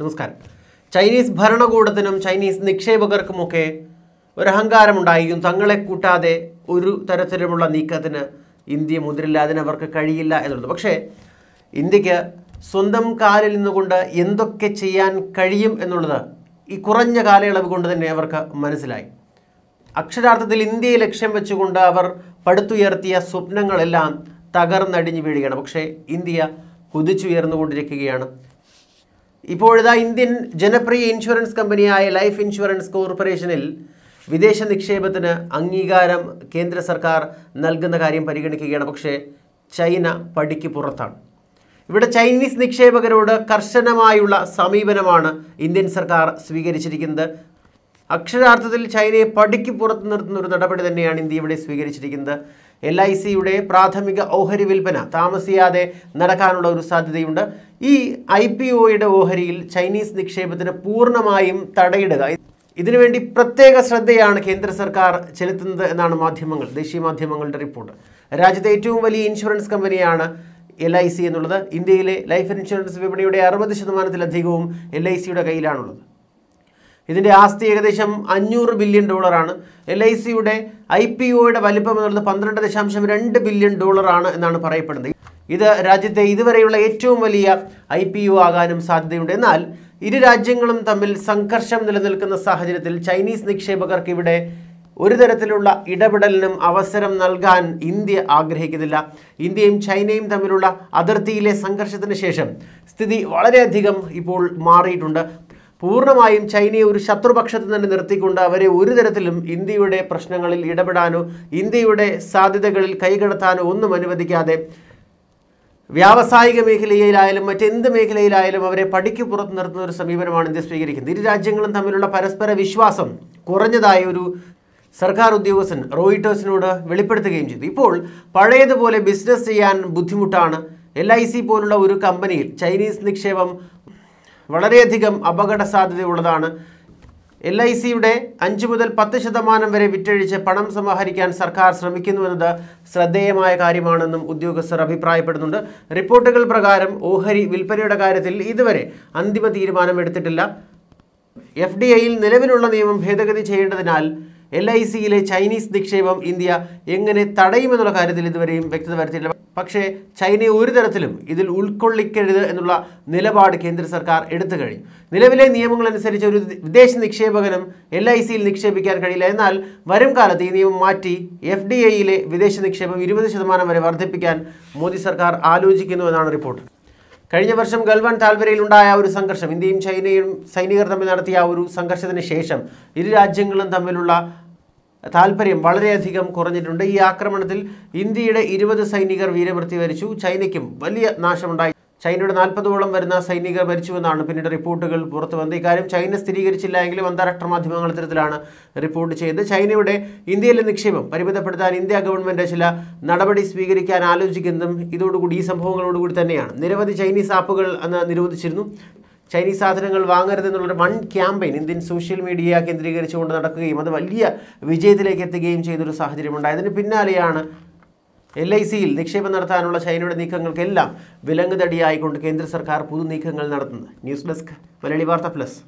നമസ്കാരം. Chinese ഭരണകൂടത്തിനും Chinese നിക്ഷേപകർക്കുമൊക്കെ ഒരു അഹങ്കാരമുണ്ടായിരിക്കും തങ്ങളെ കൂട്ടാതെ ഒരു തരത്തിലുമുള്ള നീക്കത്തിന് ഇന്ത്യ മുതിരില്ല അതിനവർക്ക് കഴിയില്ല എന്നുള്ളത്. പക്ഷേ ഇന്ത്യയ്ക്ക് സ്വന്തം കാലിൽ നിന്നുകൊണ്ട് എന്തൊക്കെ ചെയ്യാൻ കഴിയും എന്നുള്ളത് ഈ കുറഞ്ഞ കാലയളവ് കൊണ്ട് തന്നെ അവർക്ക് മനസ്സിലായി. അക്ഷരാർത്ഥത്തിൽ ഇന്ത്യയെ ലക്ഷ്യം വെച്ചുകൊണ്ട് അവർ പടുത്തുയർത്തിയ സ്വപ്നങ്ങളെല്ലാം തകർന്നടിഞ്ഞു വീഴുകയാണ്. പക്ഷേ ഇന്ത്യ കുതിച്ചുയർന്നുകൊണ്ടിരിക്കുകയാണ്. ഇപ്പോഴിതാ ഇന്ത്യൻ ജനപ്രിയ ഇൻഷുറൻസ് കമ്പനിയായ ലൈഫ് ഇൻഷുറൻസ് കോർപ്പറേഷനിൽ വിദേശ നിക്ഷേപത്തിന് അംഗീകാരം കേന്ദ്ര സർക്കാർ നൽകുന്ന കാര്യം പരിഗണിക്കുകയാണ്. പക്ഷേ ചൈന പടിക്ക് പുറത്താണ്. ഇവിടെ ചൈനീസ് നിക്ഷേപകരോട് കർശനമായുള്ള സമീപനമാണ് ഇന്ത്യൻ സർക്കാർ സ്വീകരിച്ചിരിക്കുന്നത്. അക്ഷരാർത്ഥത്തിൽ ചൈനയെ പടിക്ക് പുറത്ത് നിർത്തുന്ന ഒരു നടപടി തന്നെയാണ് ഇന്ത്യ ഇവിടെ സ്വീകരിച്ചിരിക്കുന്നത്. എൽ ഐ സിയുടെ പ്രാഥമിക ഓഹരി വിൽപ്പന താമസിയാതെ നടക്കാനുള്ള ഒരു സാധ്യതയുണ്ട്. ഈ ഐ പി ഒയുടെ ഓഹരിയിൽ ചൈനീസ് നിക്ഷേപത്തിന് പൂർണമായും തടയിടുക. ഇതിനുവേണ്ടി പ്രത്യേക ശ്രദ്ധയാണ് കേന്ദ്ര സർക്കാർ ചെലുത്തുന്നത് എന്നാണ് മാധ്യമങ്ങൾ ദേശീയ മാധ്യമങ്ങളുടെ റിപ്പോർട്ട്. രാജ്യത്തെ ഏറ്റവും വലിയ ഇൻഷുറൻസ് കമ്പനിയാണ് എൽ ഐ സി എന്നുള്ളത്. ഇന്ത്യയിലെ ലൈഫ് ഇൻഷുറൻസ് വിപണിയുടെ അറുപത് ശതമാനത്തിലധികവും എൽ ഐ സിയുടെ കയ്യിലാണുള്ളത്. ഇതിന്റെ ആസ്തി ഏകദേശം അഞ്ഞൂറ് ബില്യൺ ഡോളറാണ് എൽ ഐ സിയുടെ ഐ പി ഒയുടെ വലിപ്പം എന്നുള്ളത് പന്ത്രണ്ട് ദശാംശം രണ്ട് ബില്യൺ ഡോളറാണ് എന്നാണ് പറയപ്പെടുന്നത്. ഇത് രാജ്യത്തെ ഇതുവരെയുള്ള ഏറ്റവും വലിയ ഐ പി ഒ ആകാനും സാധ്യതയുണ്ട്. എന്നാൽ ഇരു രാജ്യങ്ങളും തമ്മിൽ സംഘർഷം നിലനിൽക്കുന്ന സാഹചര്യത്തിൽ ചൈനീസ് നിക്ഷേപകർക്ക് ഇവിടെ ഒരു തരത്തിലുള്ള ഇടപെടലിനും അവസരം നൽകാൻ ഇന്ത്യ ആഗ്രഹിക്കുന്നില്ല. ഇന്ത്യയും ചൈനയും തമ്മിലുള്ള അതിർത്തിയിലെ സംഘർഷത്തിന് ശേഷം സ്ഥിതി വളരെയധികം ഇപ്പോൾ മാറിയിട്ടുണ്ട്. പൂർണമായും ചൈനയെ ഒരു ശത്രുപക്ഷത്ത് തന്നെ നിർത്തിക്കൊണ്ട് അവരെ ഒരു തരത്തിലും ഇന്ത്യയുടെ പ്രശ്നങ്ങളിൽ ഇടപെടാനോ ഇന്ത്യയുടെ സാധ്യതകളിൽ കൈകടത്താനോ ഒന്നും അനുവദിക്കാതെ വ്യാവസായിക മേഖലയിലായാലും മറ്റെന്ത് മേഖലയിലായാലും അവരെ പടിക്ക് പുറത്ത് നിർത്തുന്ന ഒരു സമീപനമാണ് ഇന്ത്യ സ്വീകരിക്കുന്നത്. ഇരു രാജ്യങ്ങളും തമ്മിലുള്ള പരസ്പര വിശ്വാസം കുറഞ്ഞതായ ഒരു സർക്കാർ ഉദ്യോഗസ്ഥൻ റോയിട്ടേഴ്സിനോട് വെളിപ്പെടുത്തുകയും ചെയ്തു. ഇപ്പോൾ പഴയതുപോലെ ബിസിനസ് ചെയ്യാൻ ബുദ്ധിമുട്ടാണ്. എൽ ഐ സി പോലുള്ള ഒരു കമ്പനിയിൽ ചൈനീസ് നിക്ഷേപം വളരെയധികം അപകട സാധ്യതയുള്ളതാണ് എൽ ഐ സിയുടെ അഞ്ച് മുതൽ പത്ത് ശതമാനം വരെ വിറ്റഴിച്ച് പണം സമാഹരിക്കാൻ സർക്കാർ ശ്രമിക്കുന്നുവെന്നത് ശ്രദ്ധേയമായ കാര്യമാണെന്നും ഉദ്യോഗസ്ഥർ അഭിപ്രായപ്പെടുന്നുണ്ട്. റിപ്പോർട്ടുകൾ പ്രകാരം ഓഹരി വിൽപ്പനയുടെ കാര്യത്തിൽ ഇതുവരെ അന്തിമ തീരുമാനമെടുത്തിട്ടില്ല. എഫ് ഡി ഐയിൽ നിലവിലുള്ള നിയമം ഭേദഗതി ചെയ്യേണ്ടതിനാൽ എൽ ഐ സിയിലെ ചൈനീസ് നിക്ഷേപം ഇന്ത്യ എങ്ങനെ തടയുമെന്നുള്ള കാര്യത്തിൽ ഇതുവരെയും വ്യക്തത വരുത്തിയില്ല പക്ഷേ ചൈനയെ ഒരു തരത്തിലും ഇതിൽ ഉൾക്കൊള്ളിക്കരുത് എന്നുള്ള നിലപാട് കേന്ദ്ര സർക്കാർ എടുത്തു കഴിഞ്ഞു. നിലവിലെ നിയമങ്ങൾ അനുസരിച്ച് ഒരു വിദേശ നിക്ഷേപകനും എൽ ഐ സിയിൽ നിക്ഷേപിക്കാൻ കഴിയില്ല. എന്നാൽ വരും കാലത്ത് ഈ നിയമം മാറ്റി എഫ് ഡി ഐയിലെ വിദേശ നിക്ഷേപം ഇരുപത് ശതമാനം വരെ വർദ്ധിപ്പിക്കാൻ മോദി സർക്കാർ ആലോചിക്കുന്നു എന്നാണ് റിപ്പോർട്ട്. കഴിഞ്ഞ വർഷം ഗൽവാൻ താൽപര്യയിലുണ്ടായ ഒരു സംഘർഷം ഇന്ത്യയും ചൈനയും സൈനികർ തമ്മിൽ നടത്തിയ ഒരു സംഘർഷത്തിന് ശേഷം ഇരു രാജ്യങ്ങളും തമ്മിലുള്ള താല്പര്യം വളരെയധികം കുറഞ്ഞിട്ടുണ്ട്. ഈ ആക്രമണത്തിൽ ഇന്ത്യയുടെ ഇരുപത് സൈനികർ വീരമൃത്യു വരിച്ചു. ചൈനയ്ക്കും വലിയ നാശമുണ്ടായി. ചൈനയുടെ നാൽപ്പതോളം വരുന്ന സൈനികർ മരിച്ചുവെന്നാണ് പിന്നീട് റിപ്പോർട്ടുകൾ പുറത്തു വന്നത് ഇക്കാര്യം ചൈന സ്ഥിരീകരിച്ചില്ല എങ്കിലും അന്താരാഷ്ട്ര മാധ്യമങ്ങൾ ഇത്തരത്തിലാണ് റിപ്പോർട്ട് ചെയ്തത് ചൈനയുടെ ഇന്ത്യയിലെ നിക്ഷേപം പരിമിതപ്പെടുത്താൻ ഇന്ത്യ ഗവൺമെന്റ് ചില നടപടി സ്വീകരിക്കാൻ ആലോചിക്കുന്നതും ഇതോടുകൂടി ഈ സംഭവങ്ങളോടുകൂടി തന്നെയാണ്. നിരവധി ചൈനീസ് ആപ്പുകൾ അന്ന് നിരോധിച്ചിരുന്നു. ചൈനീസ് സാധനങ്ങൾ വാങ്ങരുതെന്നുള്ളൊരു one campaign Indian social media കേന്ദ്രീകരിച്ചുകൊണ്ട് നടക്കുകയും അത് വലിയ വിജയത്തിലേക്ക് എത്തുകയും ചെയ്തൊരു സാഹചര്യമുണ്ടായതിന് പിന്നാലെയാണ് എൽ ഐ സിയിൽ നിക്ഷേപം നടത്താനുള്ള ചൈനയുടെ നീക്കങ്ങൾക്കെല്ലാം വിലങ്ങുതടിയായിക്കൊണ്ട് കേന്ദ്ര സർക്കാർ പുതു നീക്കങ്ങൾ നടത്തുന്നത് ന്യൂസ് ഡെസ്ക് മലയാളി വാർത്ത പ്ലസ്.